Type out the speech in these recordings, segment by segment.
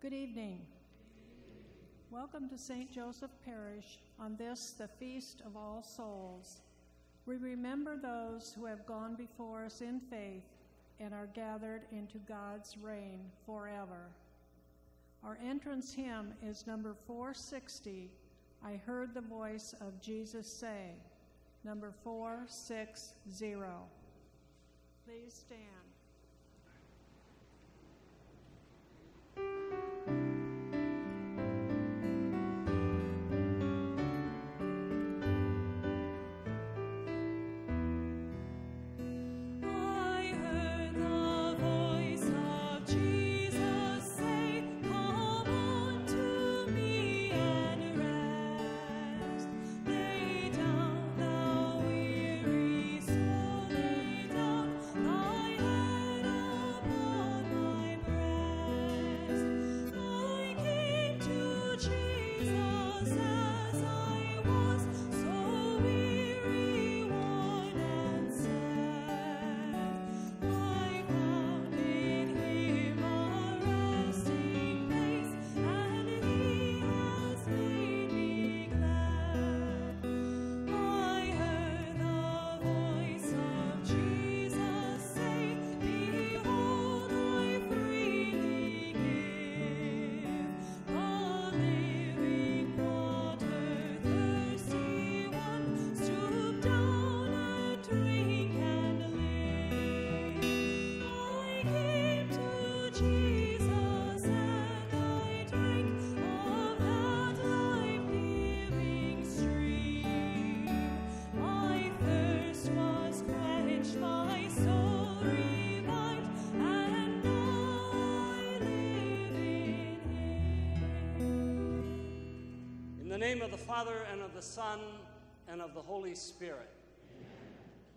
Good evening. Welcome to St. Joseph Parish on this, the Feast of All Souls. We remember those who have gone before us in faith and are gathered into God's reign forever. Our entrance hymn is number 460 I Heard the Voice of Jesus Say, number 460. Please stand. Name of the Father, and of the Son, and of the Holy Spirit. Amen.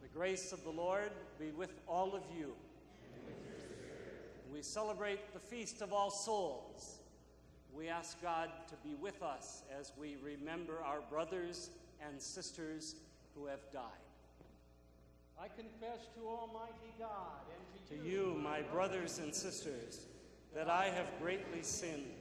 The grace of the Lord be with all of you. We celebrate the Feast of All Souls. We ask God to be with us as we remember our brothers and sisters who have died. I confess to Almighty God and to, to you, my brothers and sisters, that I have greatly sinned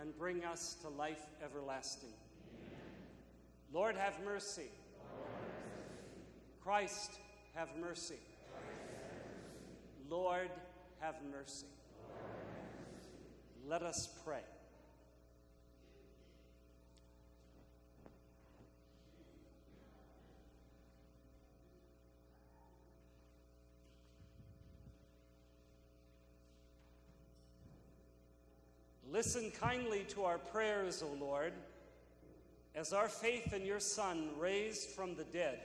and bring us to life everlasting. Amen. Lord, have mercy. Christ, have mercy. Lord, have mercy. Let us pray. Listen kindly to our prayers, O Lord, as our faith in your Son, raised from the dead,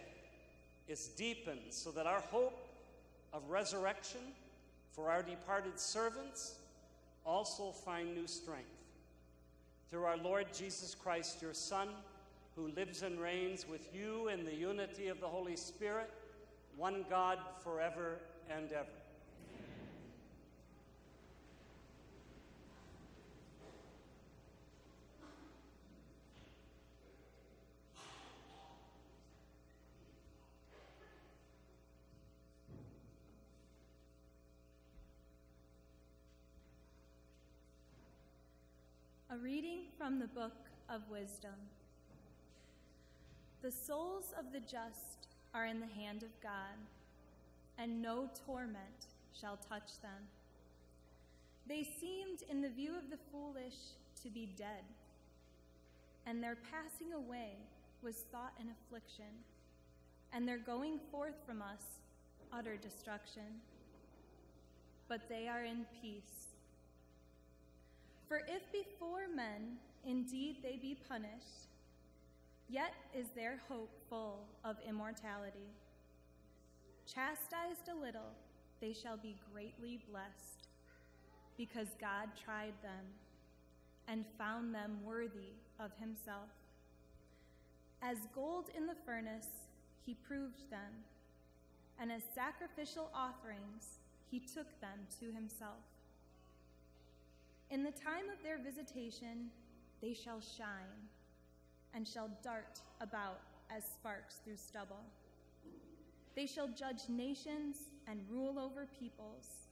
is deepened so that our hope of resurrection for our departed servants also find new strength. Through our Lord Jesus Christ, your Son, who lives and reigns with you in the unity of the Holy Spirit, one God forever and ever. Reading from the Book of Wisdom. The souls of the just are in the hand of God, and no torment shall touch them. They seemed, in the view of the foolish, to be dead, and their passing away was thought an affliction, and their going forth from us utter destruction. But they are in peace for if before men indeed they be punished, yet is their hope full of immortality. Chastised a little, they shall be greatly blessed, because God tried them, and found them worthy of himself. As gold in the furnace, he proved them, and as sacrificial offerings, he took them to himself. In the time of their visitation, they shall shine and shall dart about as sparks through stubble. They shall judge nations and rule over peoples,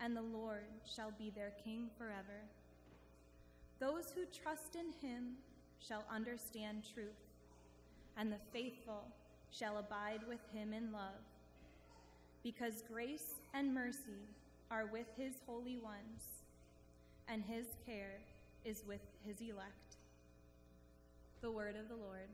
and the Lord shall be their king forever. Those who trust in him shall understand truth, and the faithful shall abide with him in love. Because grace and mercy are with his holy ones, and his care is with his elect. The word of the Lord.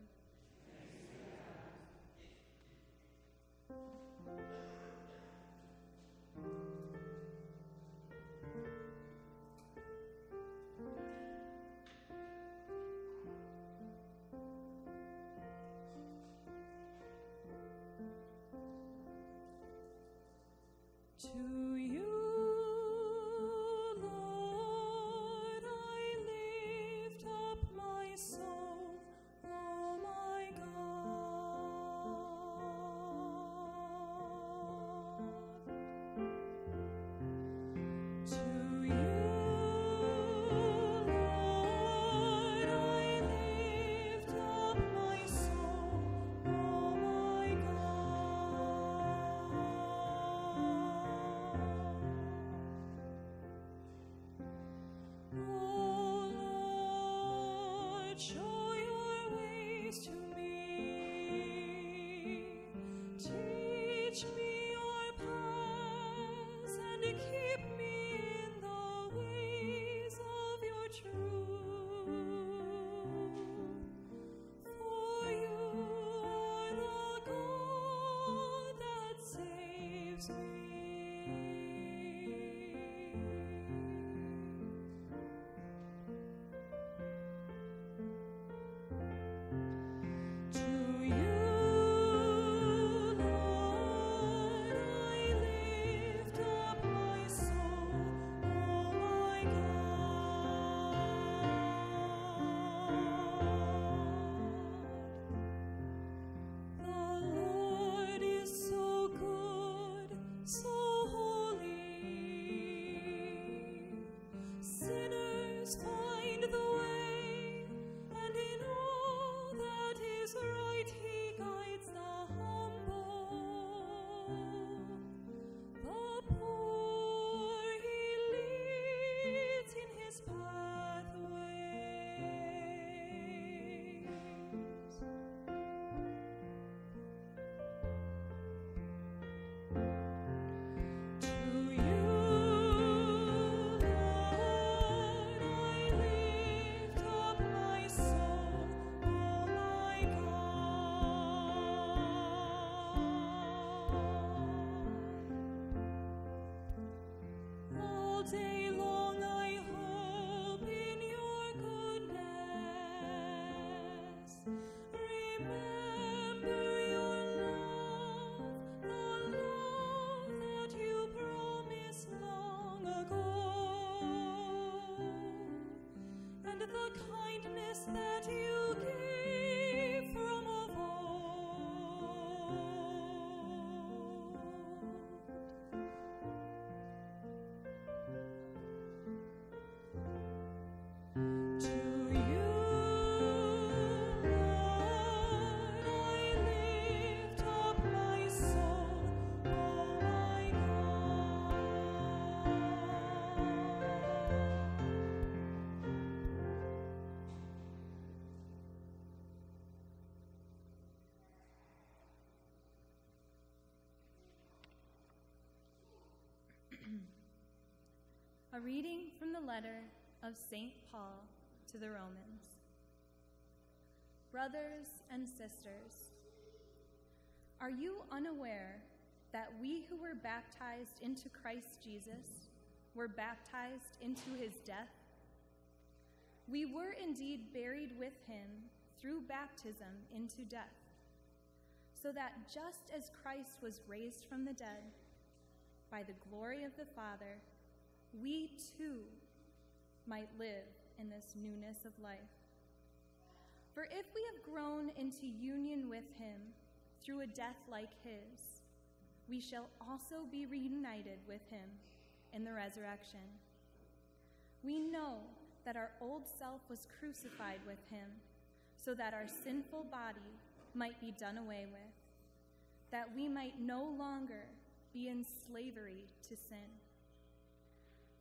A reading from the letter of St. Paul to the Romans. Brothers and sisters, are you unaware that we who were baptized into Christ Jesus were baptized into his death? We were indeed buried with him through baptism into death, so that just as Christ was raised from the dead by the glory of the Father, we too might live in this newness of life. For if we have grown into union with him through a death like his, we shall also be reunited with him in the resurrection. We know that our old self was crucified with him so that our sinful body might be done away with, that we might no longer be in slavery to sin.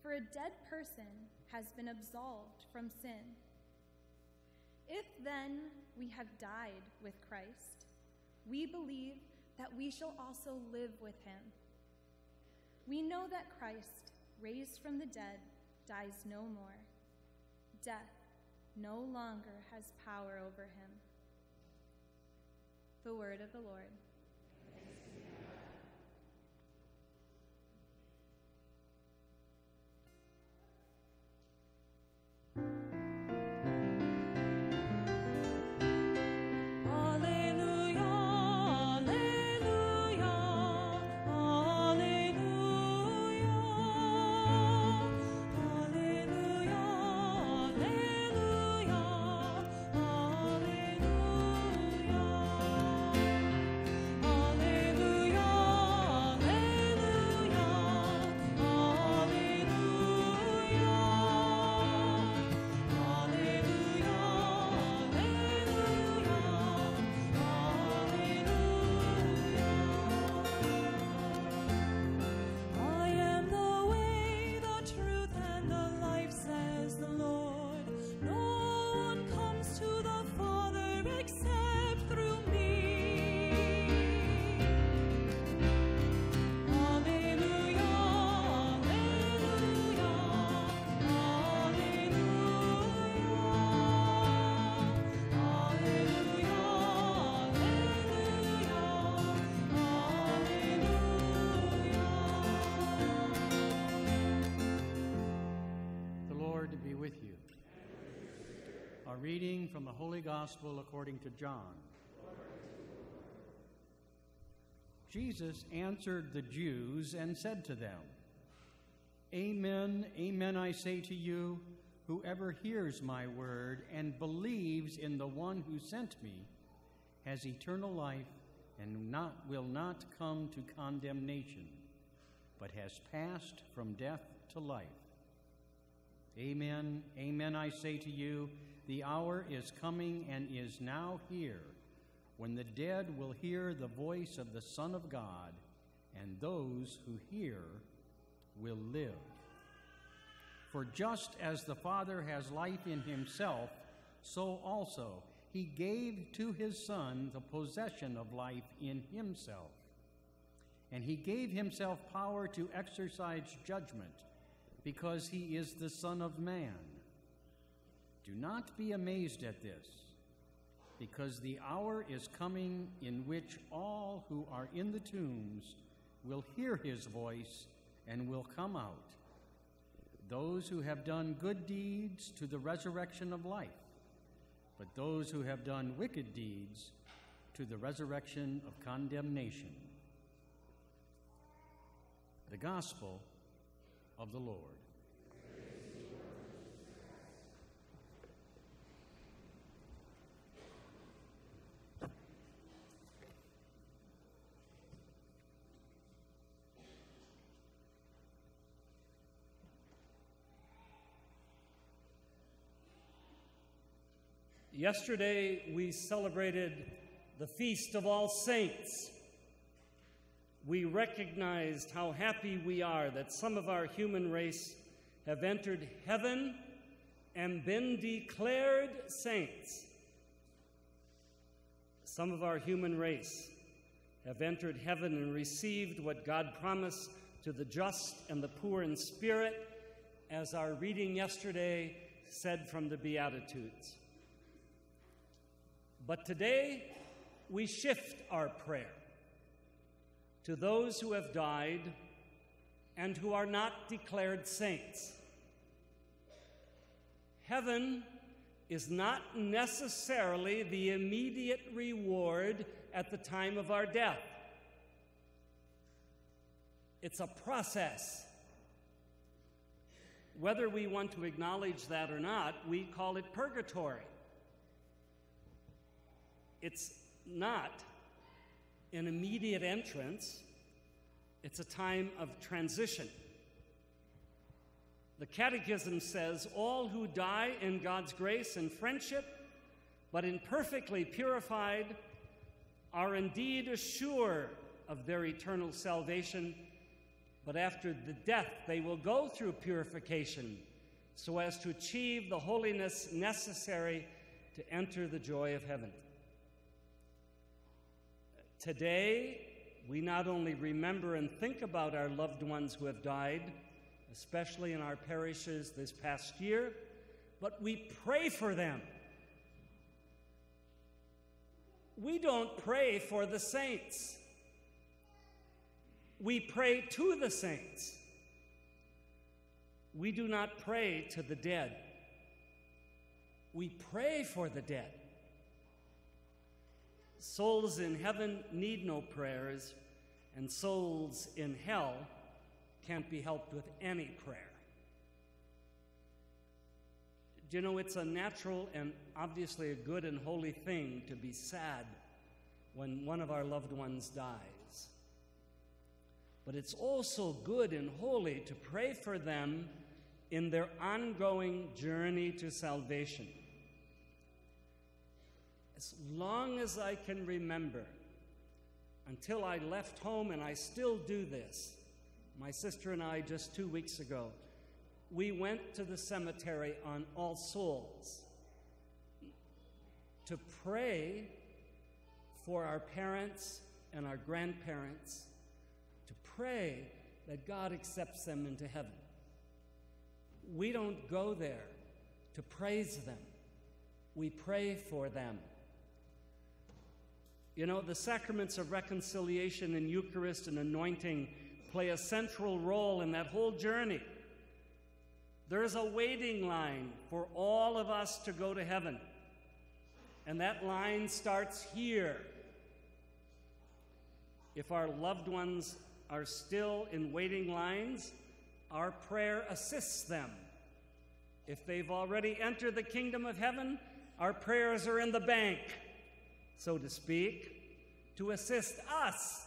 For a dead person has been absolved from sin. If then we have died with Christ, we believe that we shall also live with him. We know that Christ, raised from the dead, dies no more. Death no longer has power over him. The word of the Lord. Gospel according to John. Jesus answered the Jews and said to them, Amen, amen, I say to you, whoever hears my word and believes in the one who sent me has eternal life and not, will not come to condemnation, but has passed from death to life. Amen, amen, I say to you, the hour is coming and is now here when the dead will hear the voice of the Son of God, and those who hear will live. For just as the Father has life in himself, so also he gave to his Son the possession of life in himself. And he gave himself power to exercise judgment, because he is the Son of Man. Do not be amazed at this, because the hour is coming in which all who are in the tombs will hear his voice and will come out. Those who have done good deeds to the resurrection of life, but those who have done wicked deeds to the resurrection of condemnation. The Gospel of the Lord. Yesterday, we celebrated the Feast of All Saints. We recognized how happy we are that some of our human race have entered heaven and been declared saints. Some of our human race have entered heaven and received what God promised to the just and the poor in spirit, as our reading yesterday said from the Beatitudes. But today, we shift our prayer to those who have died and who are not declared saints. Heaven is not necessarily the immediate reward at the time of our death. It's a process. whether we want to acknowledge that or not, we call it purgatory. It's not an immediate entrance, it's a time of transition. The Catechism says all who die in God's grace and friendship, but imperfectly purified, are indeed assured of their eternal salvation, but after the death they will go through purification so as to achieve the holiness necessary to enter the joy of heaven. Today, we not only remember and think about our loved ones who have died, especially in our parishes this past year, but we pray for them. We don't pray for the saints. We pray to the saints. We do not pray to the dead. We pray for the dead. Souls in heaven need no prayers, and souls in hell can't be helped with any prayer. Do you know it's a natural and obviously a good and holy thing to be sad when one of our loved ones dies? But it's also good and holy to pray for them in their ongoing journey to salvation as long as I can remember, until I left home, and I still do this. My sister and I, just two weeks ago, we went to the cemetery on All Souls to pray for our parents and our grandparents, to pray that God accepts them into heaven. We don't go there to praise them, we pray for them. You know, the sacraments of reconciliation and Eucharist and anointing play a central role in that whole journey. There's a waiting line for all of us to go to heaven. And that line starts here. If our loved ones are still in waiting lines, our prayer assists them. If they've already entered the kingdom of heaven, our prayers are in the bank so to speak, to assist us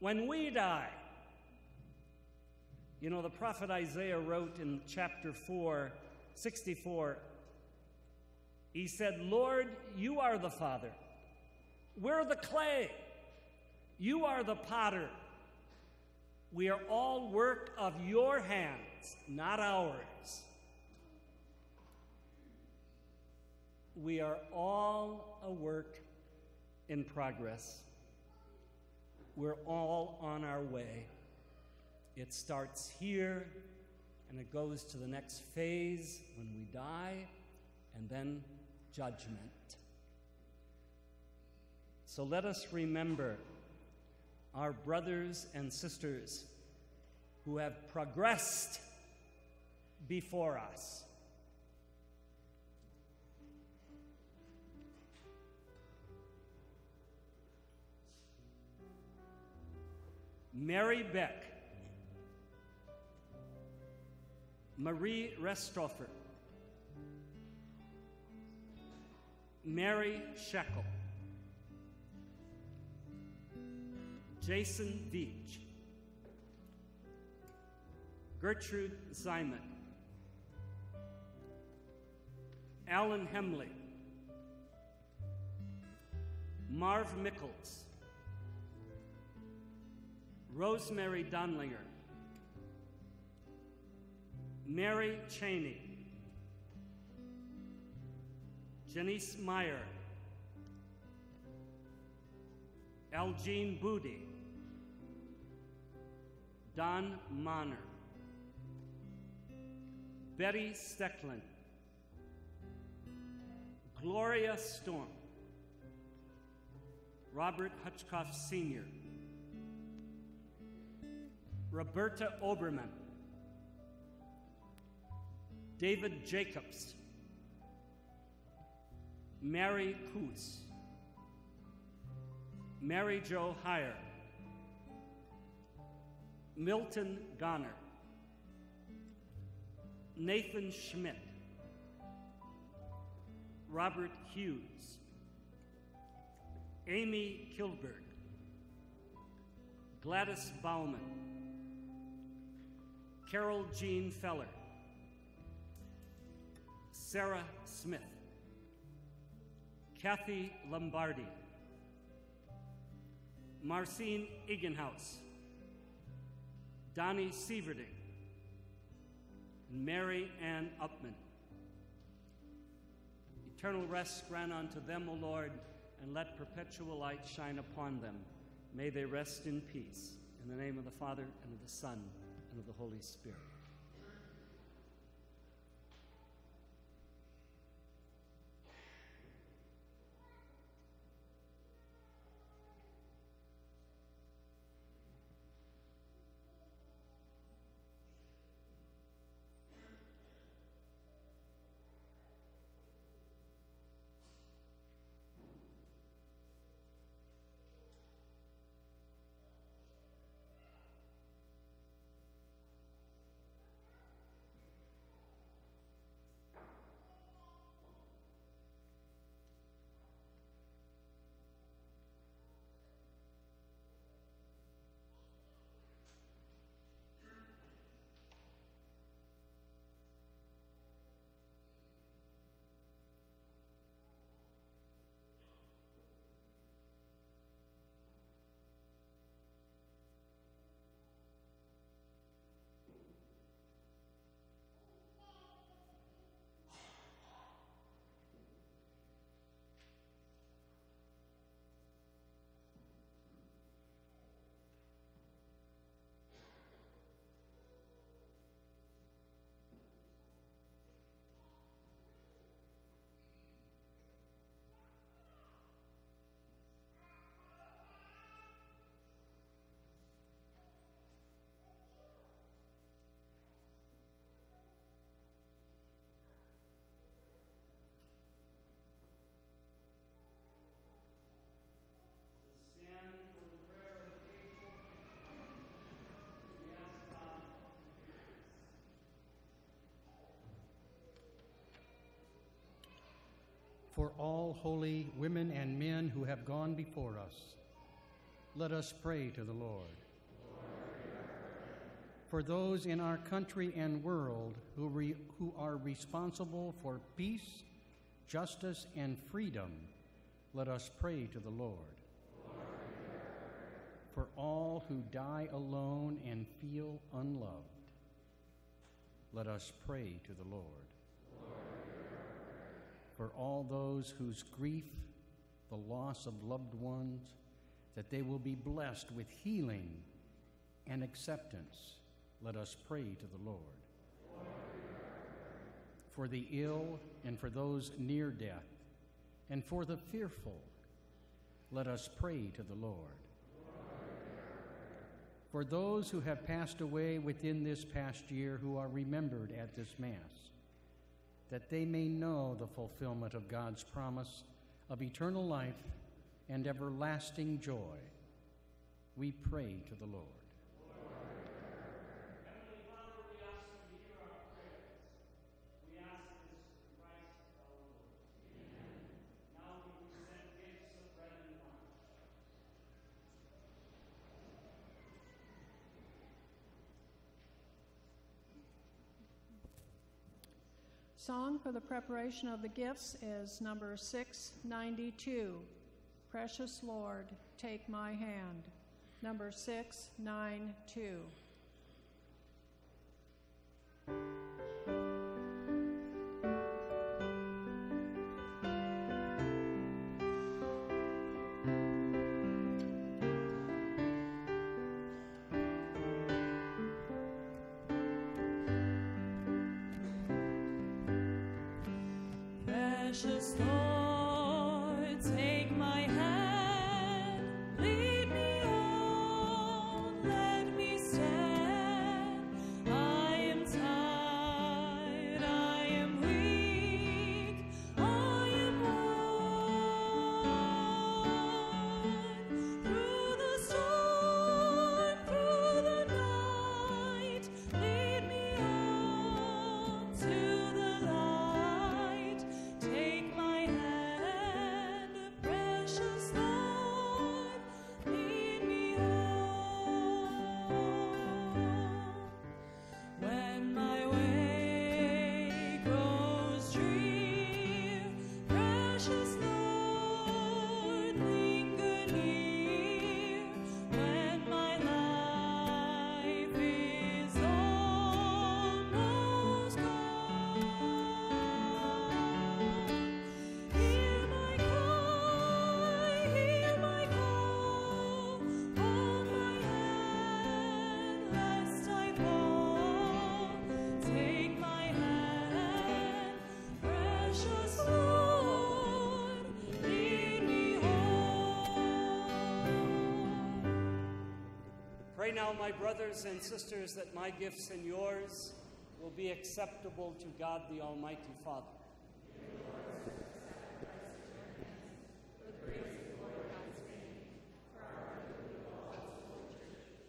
when we die. You know, the prophet Isaiah wrote in chapter 4, 64, he said, Lord, you are the Father. We're the clay. You are the potter. We are all work of your hands, not ours. We are all a work in progress. We're all on our way. It starts here and it goes to the next phase when we die, and then judgment. So let us remember our brothers and sisters who have progressed before us. Mary Beck, Marie Restoffer, Mary Shekel, Jason Veach, Gertrude Simon, Alan Hemley, Marv Mickles, Rosemary Dunlinger, Mary Cheney, Janice Meyer, Elgene Booty, Don Monner, Betty Stecklin, Gloria Storm, Robert Hutchkoff Sr., Roberta Oberman, David Jacobs, Mary Coos, Mary Jo Heyer, Milton Goner, Nathan Schmidt, Robert Hughes, Amy Kilberg, Gladys Bauman, Carol Jean Feller, Sarah Smith, Kathy Lombardi, Marcine Eganhouse, Donnie Sieverding, Mary Ann Upman. Eternal rest grant unto them, O Lord, and let perpetual light shine upon them. May they rest in peace. In the name of the Father, and of the Son, and of the Holy Spirit. For all holy women and men who have gone before us. Let us pray to the Lord. For those in our country and world who, re, who are responsible for peace, justice, and freedom, let us pray to the Lord. For all who die alone and feel unloved, let us pray to the Lord for all those whose grief, the loss of loved ones, that they will be blessed with healing and acceptance. Let us pray to the Lord. For the ill and for those near death, and for the fearful, let us pray to the Lord. For those who have passed away within this past year who are remembered at this Mass, that they may know the fulfillment of God's promise of eternal life and everlasting joy. We pray to the Lord. Song for the preparation of the gifts is number 692. Precious Lord, take my hand. Number 692. Pray now, my brothers and sisters, that my gifts and yours will be acceptable to God the Almighty Father.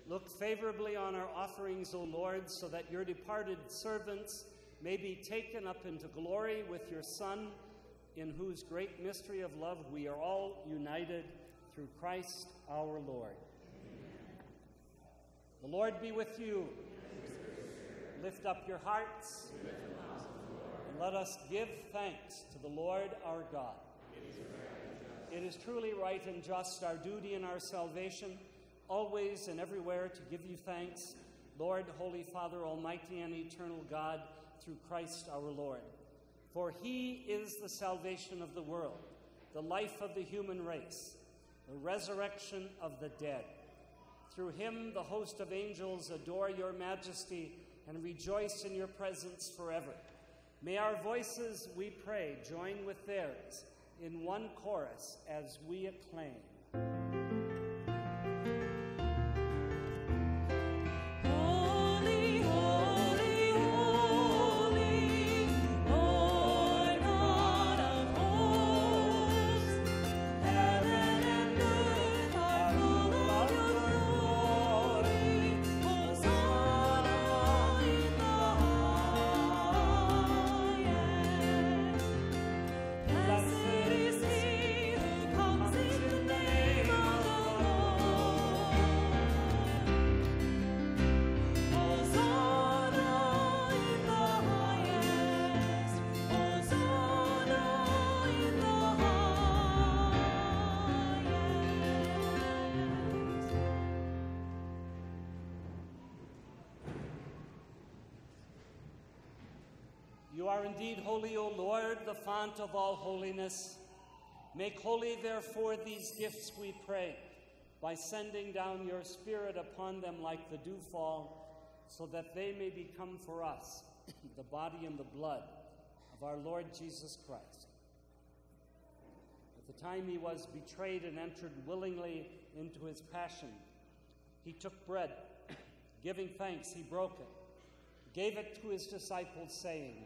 Look favorably on our offerings, O Lord, so that your departed servants may be taken up into glory with your Son, in whose great mystery of love we are all united through Christ our Lord. The Lord be with you. Lift up your hearts. And let us give thanks to the Lord our God. It is truly right and just, our duty and our salvation, always and everywhere to give you thanks, Lord, Holy Father, Almighty and eternal God, through Christ our Lord. For he is the salvation of the world, the life of the human race, the resurrection of the dead. Through him, the host of angels adore your majesty and rejoice in your presence forever. May our voices, we pray, join with theirs in one chorus as we acclaim. Are indeed holy, O Lord, the font of all holiness. Make holy, therefore, these gifts, we pray, by sending down your Spirit upon them like the dewfall, so that they may become for us the body and the blood of our Lord Jesus Christ. At the time he was betrayed and entered willingly into his passion, he took bread. Giving thanks, he broke it, gave it to his disciples, saying,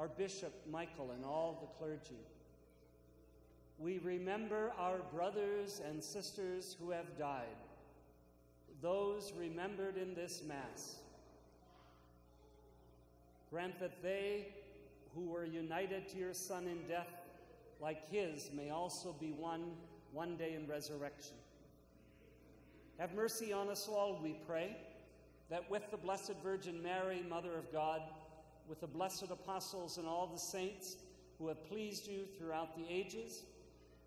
our Bishop Michael, and all the clergy. We remember our brothers and sisters who have died, those remembered in this Mass. Grant that they who were united to your Son in death, like his, may also be one one day in resurrection. Have mercy on us all, we pray, that with the Blessed Virgin Mary, Mother of God, with the blessed apostles and all the saints who have pleased you throughout the ages,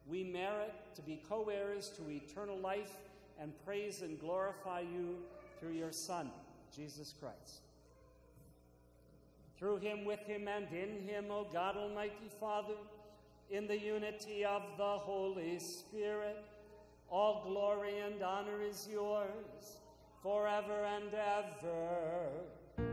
we merit to be co heirs to eternal life and praise and glorify you through your Son, Jesus Christ. Through him, with him, and in him, O God Almighty Father, in the unity of the Holy Spirit, all glory and honor is yours forever and ever.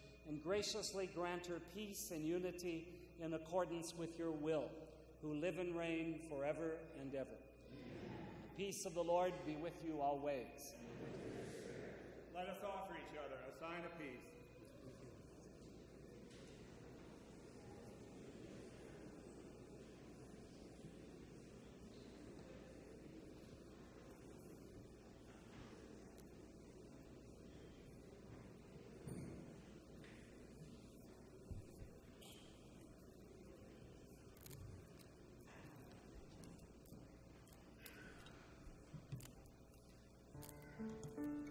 and graciously grant her peace and unity in accordance with your will, who live and reign forever and ever. The peace of the Lord be with you always. Let us offer each other a sign of peace. うん。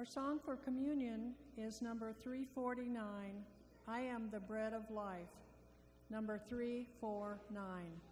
Our song for communion is number 349 I Am the Bread of Life, number 349.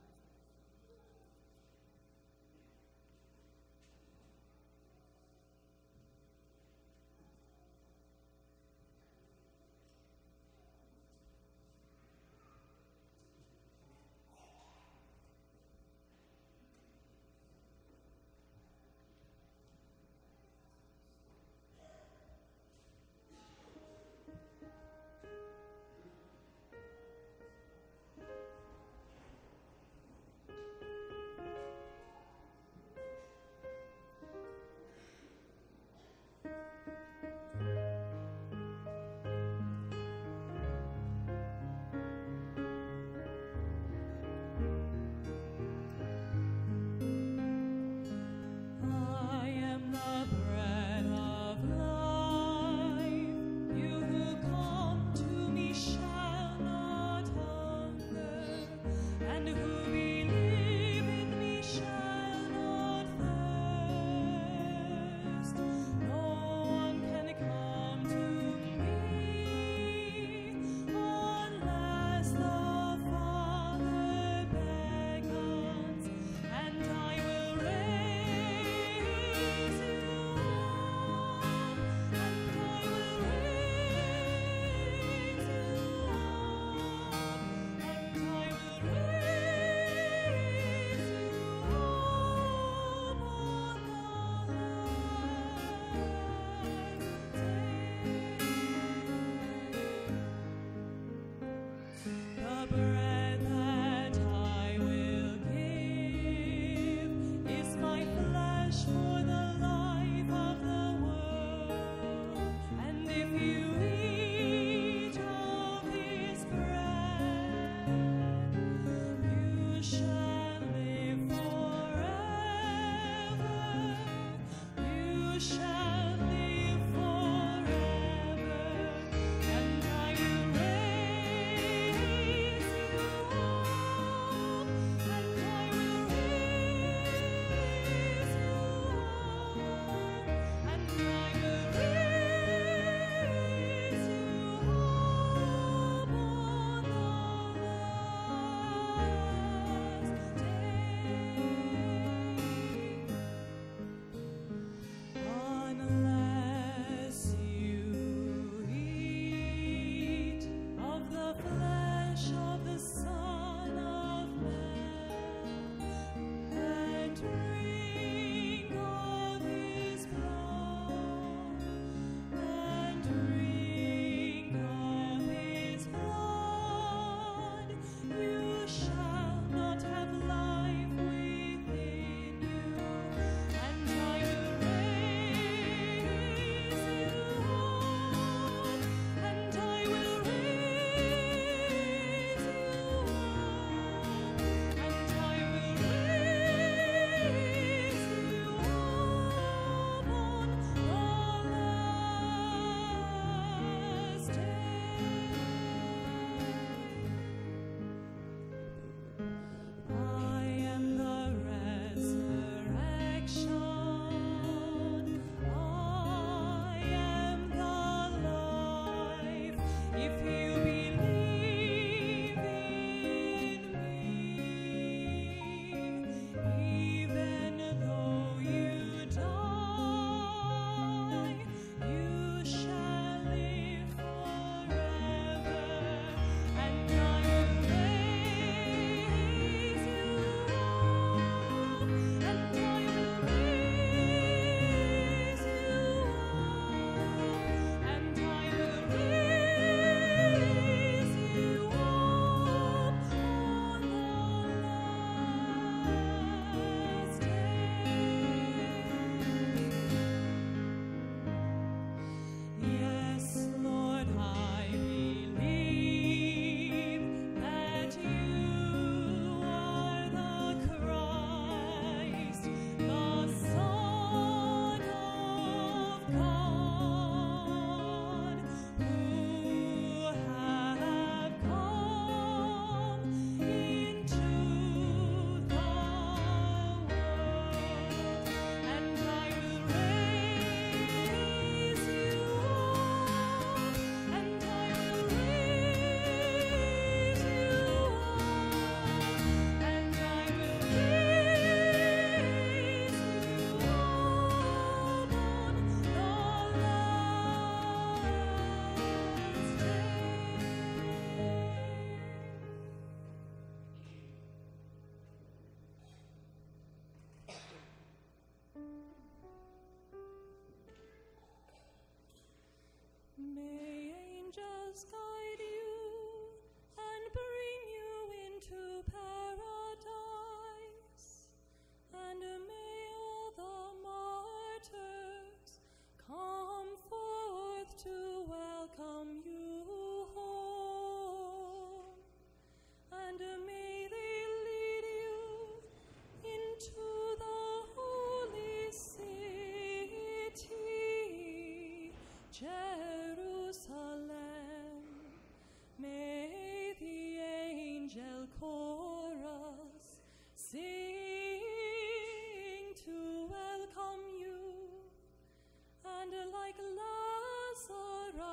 sky.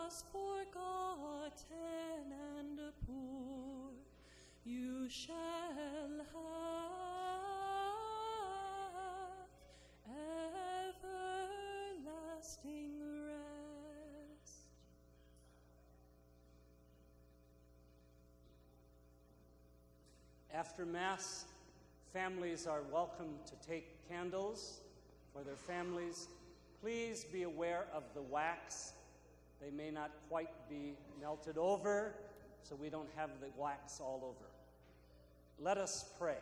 Was forgotten and poor, you shall have everlasting rest. After Mass, families are welcome to take candles for their families. Please be aware of the wax. They may not quite be melted over, so we don't have the wax all over. Let us pray.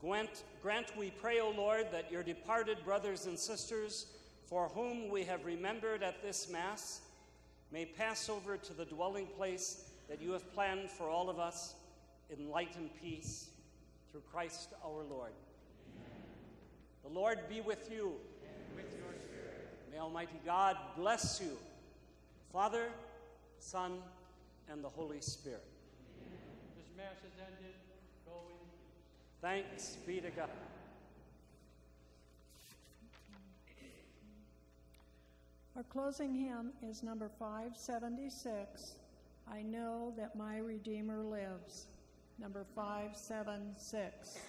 Grant, grant, we pray, O Lord, that your departed brothers and sisters, for whom we have remembered at this Mass, may pass over to the dwelling place that you have planned for all of us in light and peace through Christ our Lord. The Lord be with you. And with your spirit. May Almighty God bless you, Father, Son, and the Holy Spirit. This Mass is ended. Go in peace. Thanks be to God. Our closing hymn is number 576 I Know That My Redeemer Lives. Number 576.